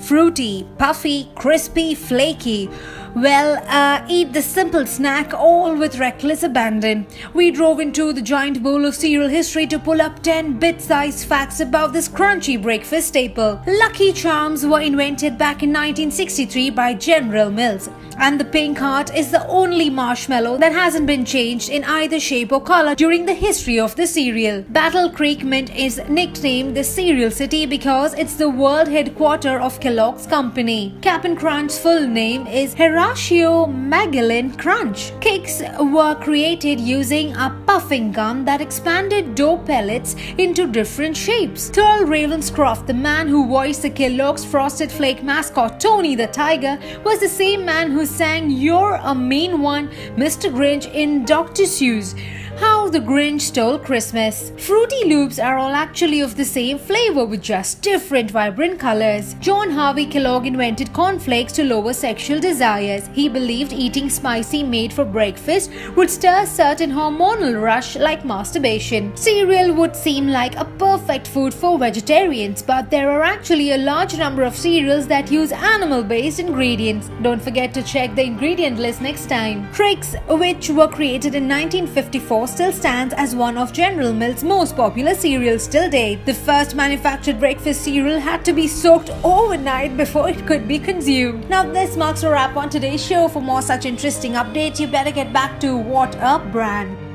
Fruity, puffy, crispy, flaky. Well, uh, eat the simple snack all with reckless abandon. We drove into the giant bowl of cereal history to pull up 10 bit sized facts about this crunchy breakfast staple. Lucky Charms were invented back in 1963 by General Mills, and the pink heart is the only marshmallow that hasn't been changed in either shape or color during the history of the cereal. Battle Creek Mint is nicknamed the Cereal City because it's the world headquarters of Kellogg's company. Cap'n Crunch's full name is Horatio Magellan Crunch. Kix were created using a puffing gun that expanded dough pellets into different shapes. Thurl Ravenscroft, the man who voiced the Kellogg's Frosted Flake mascot Tony the Tiger, was the same man who sang You're a Mean One, Mr. Grinch in Dr. Seuss. How the Grinch Stole Christmas. Fruity Loops are all actually of the same flavor with just different vibrant colors. John Harvey Kellogg invented cornflakes to lower sexual desires. He believed eating spicy made for breakfast would stir a certain hormonal rush like masturbation. Cereal would seem like a perfect food for vegetarians, but there are actually a large number of cereals that use animal based ingredients. Don't forget to check the ingredient list next time. Trix, which were created in 1954, still stands as one of General Mills' most popular cereals till date. The first manufactured breakfast cereal had to be soaked overnight before it could be consumed. Now, this marks a wrap on today's show. For more such interesting updates, you better get back to What Up brand.